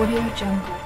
Audio Jungle.